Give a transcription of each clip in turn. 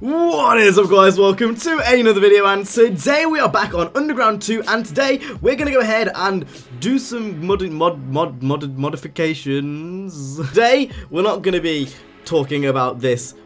What is up guys, welcome to another video and today we are back on Underground 2 and today we're to go ahead and do some mod mod mod mod modifications. Today we're not to be talking about this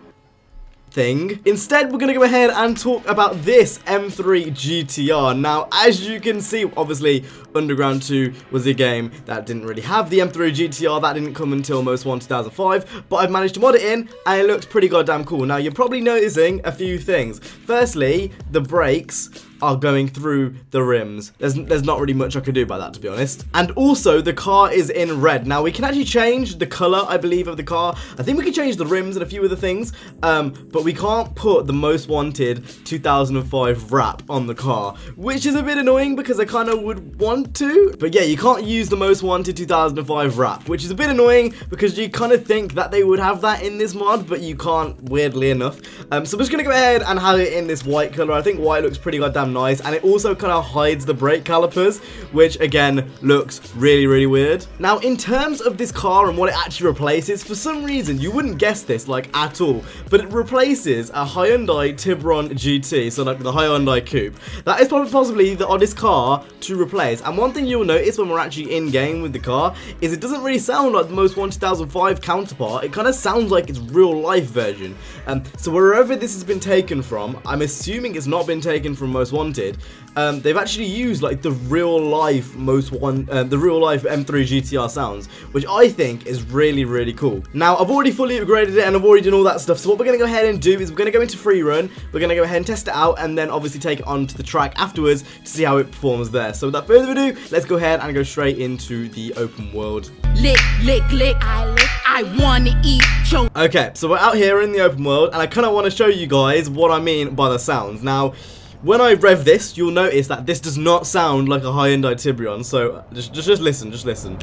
thing. Instead, we're going to go ahead and talk about this M3 GTR. Now, as you can see, obviously, Underground 2 was a game that didn't really have the M3 GTR. That didn't come until Most Wanted 2005, but I've managed to mod it in, and it looks pretty goddamn cool. Now, you're probably noticing a few things. Firstly, the brakes are going through the rims. There's, there's not really much I can do about that, to be honest. And also, the car is in red. Now, we can actually change the color, I believe, of the car. I think we can change the rims and a few other things, um, but we can't put the most wanted 2005 wrap on the car, which is a bit annoying because I kind of would want to. But yeah, you can't use the most wanted 2005 wrap, which is a bit annoying because you kind of think that they would have that in this mod, but you can't, weirdly enough. Um, so I'm just going to go ahead and have it in this white color. I think white looks pretty goddamn nice and it also kind of hides the brake calipers which again looks really really weird now in terms of this car and what it actually replaces for some reason you wouldn't guess this like at all but it replaces a Hyundai Tiburon GT so like the Hyundai Coupe that is probably possibly the oddest car to replace and one thing you'll notice when we're actually in game with the car is it doesn't really sound like the most 1005 counterpart it kind of sounds like its real life version um, so wherever this has been taken from I'm assuming it's not been taken from most wanted, um, they've actually used like the real life most one, uh, the real life M3 GTR sounds, which I think is really really cool. Now I've already fully upgraded it and I've already done all that stuff. So what we're gonna go ahead and do is we're gonna go into free run. We're gonna go ahead and test it out and then obviously take it onto the track afterwards to see how it performs there. So without further ado, let's go ahead and go straight into the open world. Lick, lick, lick, I lick. I wanna eat your Okay, so we're out here in the open world, and I kind of want to show you guys what I mean by the sounds. Now, when I rev this, you'll notice that this does not sound like a Hyundai Tiburon, so uh, just, just, just listen, just listen.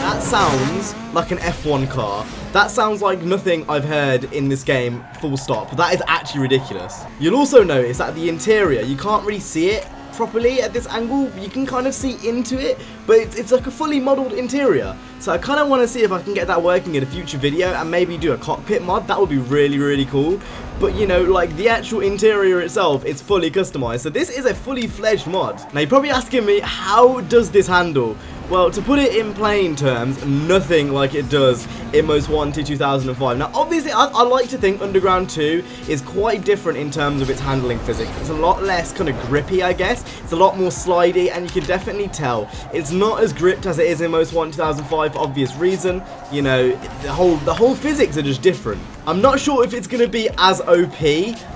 That sounds like an F1 car. That sounds like nothing I've heard in this game, full stop. That is actually ridiculous. You'll also notice that the interior, you can't really see it properly at this angle. You can kind of see into it, but it's, it's like a fully modeled interior. So I kind of want to see if I can get that working in a future video and maybe do a cockpit mod. That would be really, really cool. But you know, like the actual interior itself is fully customized. So this is a fully fledged mod. Now you're probably asking me, how does this handle? Well, to put it in plain terms, nothing like it does in Most Wanted 2005. Now, obviously, I, I, like to think Underground 2 is quite different in terms of its handling physics. It's a lot less kind of grippy, I guess. It's a lot more slidey, and you can definitely tell it's not as gripped as it is in Most Wanted 2005 for obvious reason. You know, the whole the whole physics are just different. I'm not sure if it's going to be as OP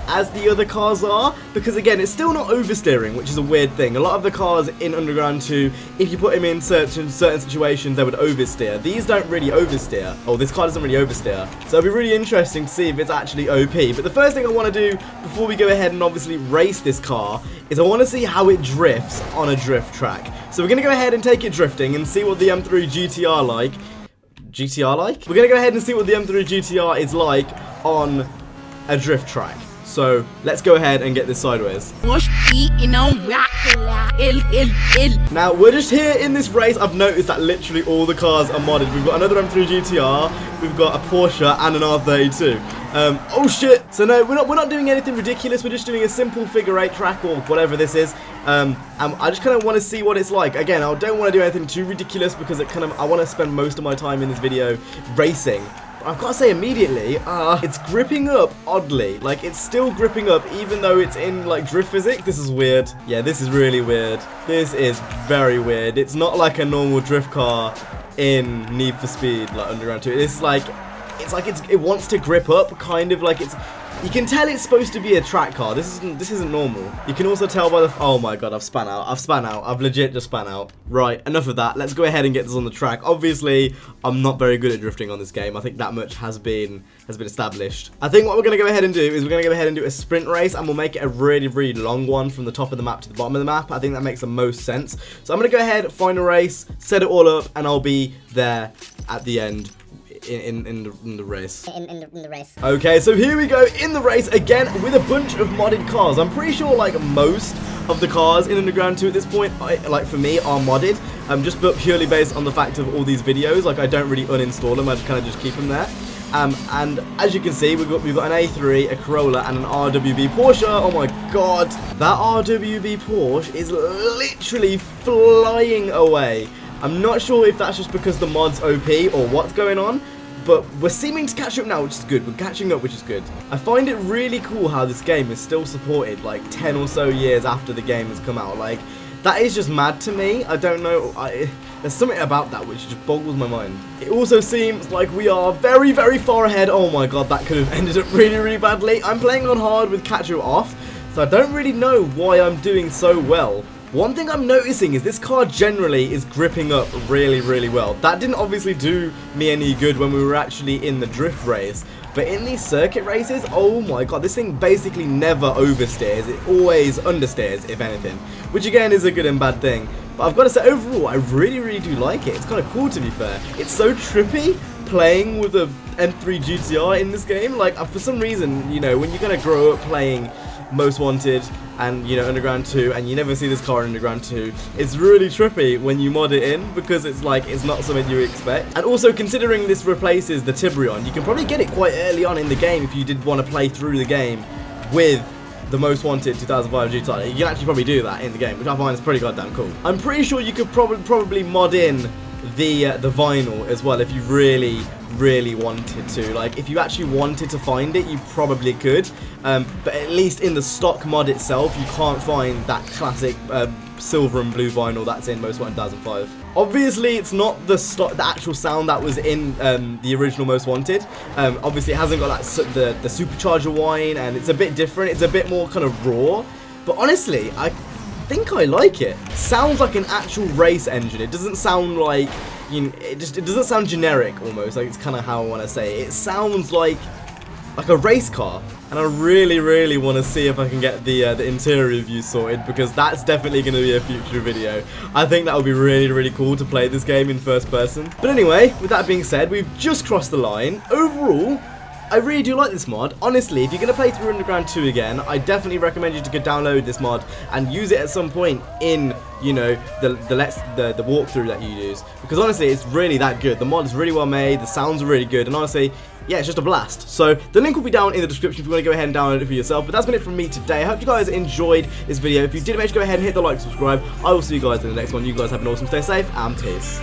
as the other cars are, because again, it's still not oversteering, which is a weird thing. A lot of the cars in Underground 2, if you put them in certain, certain situations, they would oversteer. These don't really oversteer. Oh, this car doesn't really oversteer. So it'll be really interesting to see if it's actually OP. But the first thing I want to do before we go ahead and obviously race this car is I want to see how it drifts on a drift track. So we're going to go ahead and take it drifting and see what the M3 GTR like. GTR like? We're going to go ahead and see what the M3 GTR is like on a drift track. So let's go ahead and get this sideways. Now we're just here in this race. I've noticed that literally all the cars are modded. We've got another M3 GTR, we've got a Porsche and an R32. Um, oh shit! So no, we're not we're not doing anything ridiculous. We're just doing a simple figure eight track or whatever this is. Um, I just kind of want to see what it's like. Again, I don't want to do anything too ridiculous because it kind of I want to spend most of my time in this video racing. I've got to say immediately, uh, it's gripping up oddly. Like, it's still gripping up even though it's in, like, drift physics. This is weird. Yeah, this is really weird. This is very weird. It's not like a normal drift car in Need for Speed, like Underground 2. It's like, it's like it's, it wants to grip up, kind of like it's you can tell it's supposed to be a track car. This isn't this isn't normal. You can also tell by the oh my god, I've span out. I've span out. I've legit just span out. Right, enough of that. Let's go ahead and get this on the track. Obviously, I'm not very good at drifting on this game. I think that much has been has been established. I think what we're gonna go ahead and do is we're gonna go ahead and do a sprint race and we'll make it a really, really long one from the top of the map to the bottom of the map. I think that makes the most sense. So I'm gonna go ahead, find a race, set it all up, and I'll be there at the end in, in, the, in the race. In, in, the, in the race. Okay, so here we go in the race again with a bunch of modded cars. I'm pretty sure like most of the cars in Underground 2 at this point, like for me, are modded. um, just purely based on the fact of all these videos. Like I don't really uninstall them, I just kind of just keep them there. Um, and as you can see, we've got we've got an A3, a Corolla, and an RWB Porsche. Oh my god, that RWB Porsche is literally flying away. I'm not sure if that's just because the mod's OP or what's going on, but we're seeming to catch up now, which is good. We're catching up, which is good. I find it really cool how this game is still supported like 10 or so years after the game has come out. Like, that is just mad to me. I don't know. I, there's something about that which just boggles my mind. It also seems like we are very, very far ahead. Oh my god, that could have ended up really, really badly. I'm playing on hard with Catch-up off, so I don't really know why I'm doing so well. One thing I'm noticing is this car generally is gripping up really, really well. That didn't obviously do me any good when we were actually in the drift race. But in these circuit races, oh my god, this thing basically never oversteers. It always understeers, if anything. Which again is a good and bad thing. But I've got to say, overall, I really, really do like it. It's kind of cool to be fair. It's so trippy playing with a M3 GTR in this game. Like, uh, for some reason, you know, when you're going to grow up playing most Wanted and you know Underground 2 and you never see this car in Underground 2 it's really trippy when you mod it in because it's like it's not something you expect and also considering this replaces the Tiburon you can probably get it quite early on in the game if you did want to play through the game with the most wanted 2005 GTR. You can actually probably do that in the game, which I find is pretty goddamn cool. I'm pretty sure you could probably probably mod in the uh, the vinyl as well if you really really wanted to. Like if you actually wanted to find it you probably could. Um, but at least in the stock mod itself you can't find that classic uh, silver and blue vinyl that's in most wanted 2005 obviously it's not the stock the actual sound that was in um, the original most wanted. Um, obviously it hasn't got that the the supercharger whine and it's a bit different. It's a bit more kind of raw. But honestly I think I like it. Sounds like an actual race engine. It doesn't sound like, you it just it doesn't sound generic almost. Like it's kind of how I want to say it. It sounds like like a race car. And I really, really want to see if I can get the uh, the interior view sorted because that's definitely going to be a future video. I think that would be really, really cool to play this game in first person. But anyway, with that being said, we've just crossed the line. Overall, I really do like this mod. Honestly, if you're going to play through Underground 2 again, I definitely recommend you to go download this mod and use it at some point in, you know, the the let's the, the walkthrough that you use. Because honestly, it's really that good. The mod is really well made, the sounds are really good, and honestly, yeah, it's just a blast. So the link will be down in the description if you want to go ahead and download it for yourself. But that's been it from me today. I hope you guys enjoyed this video. If you did, make sure to go ahead and hit the like, subscribe. I will see you guys in the next one. You guys have an awesome, stay safe, and peace.